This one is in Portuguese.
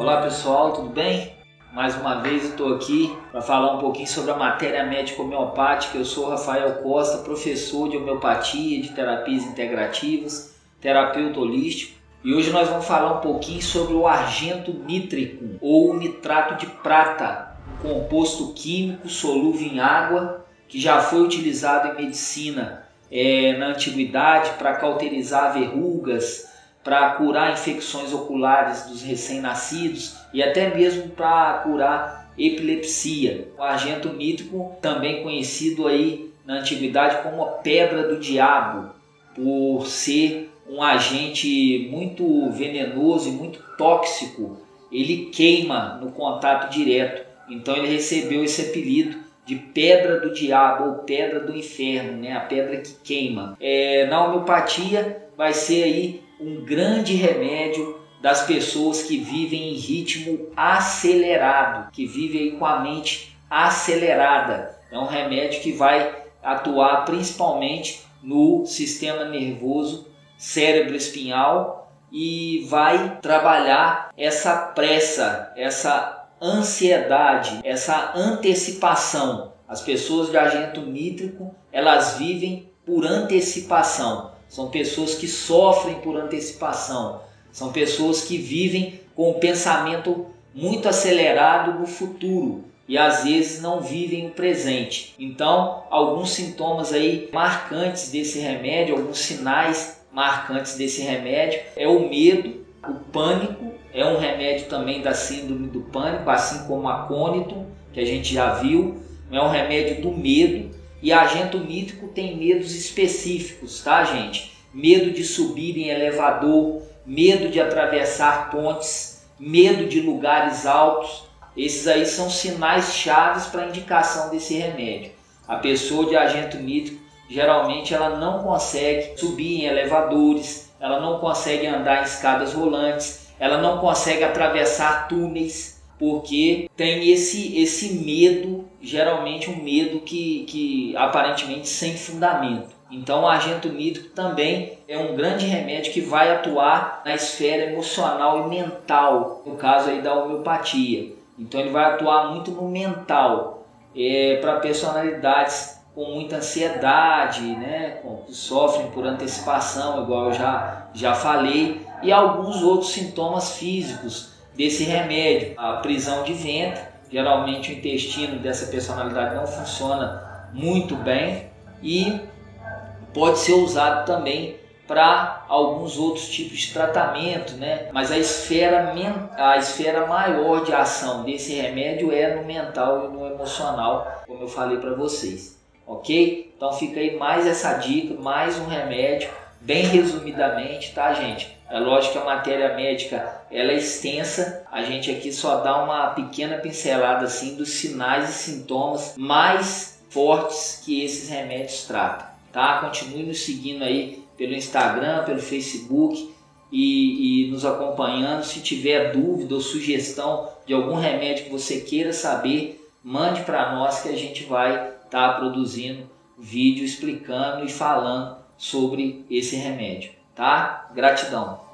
Olá pessoal, tudo bem? Mais uma vez estou aqui para falar um pouquinho sobre a matéria médica homeopática. Eu sou Rafael Costa, professor de homeopatia, de terapias integrativas, terapeuta holístico. E hoje nós vamos falar um pouquinho sobre o argento nítrico ou nitrato de prata, um composto químico solúvel em água que já foi utilizado em medicina é, na antiguidade para cauterizar verrugas, para curar infecções oculares dos recém-nascidos e até mesmo para curar epilepsia. O argento nítrico, também conhecido aí na antiguidade como a pedra do diabo, por ser um agente muito venenoso e muito tóxico, ele queima no contato direto. Então ele recebeu esse apelido de pedra do diabo ou pedra do inferno, né? a pedra que queima. É, na homeopatia vai ser aí um grande remédio das pessoas que vivem em ritmo acelerado, que vivem com a mente acelerada. É um remédio que vai atuar principalmente no sistema nervoso cérebro espinhal e vai trabalhar essa pressa, essa ansiedade, essa antecipação. As pessoas de agente nítrico, elas vivem por antecipação. São pessoas que sofrem por antecipação. São pessoas que vivem com um pensamento muito acelerado no futuro e às vezes não vivem o presente. Então, alguns sintomas aí marcantes desse remédio, alguns sinais marcantes desse remédio é o medo, o pânico, é um remédio também da síndrome do pânico, assim como a Coniton, que a gente já viu, é um remédio do medo. E agente nítrico tem medos específicos, tá, gente? Medo de subir em elevador, medo de atravessar pontes, medo de lugares altos. Esses aí são sinais chaves para indicação desse remédio. A pessoa de agente nítrico geralmente ela não consegue subir em elevadores, ela não consegue andar em escadas rolantes, ela não consegue atravessar túneis porque tem esse, esse medo, geralmente um medo que, que aparentemente sem fundamento. Então o agente nítrico também é um grande remédio que vai atuar na esfera emocional e mental, no caso aí da homeopatia. Então ele vai atuar muito no mental, é, para personalidades com muita ansiedade, né, que sofrem por antecipação, igual eu já, já falei, e alguns outros sintomas físicos desse remédio. A prisão de ventre, geralmente o intestino dessa personalidade não funciona muito bem e pode ser usado também para alguns outros tipos de tratamento, né? Mas a esfera, a esfera maior de ação desse remédio é no mental e no emocional, como eu falei para vocês ok? Então fica aí mais essa dica, mais um remédio, bem resumidamente, tá, gente? É lógico que a matéria médica ela é extensa, a gente aqui só dá uma pequena pincelada assim dos sinais e sintomas mais fortes que esses remédios tratam, tá? Continue nos seguindo aí pelo Instagram, pelo Facebook e, e nos acompanhando. Se tiver dúvida ou sugestão de algum remédio que você queira saber, mande para nós que a gente vai está produzindo vídeo explicando e falando sobre esse remédio, tá? Gratidão.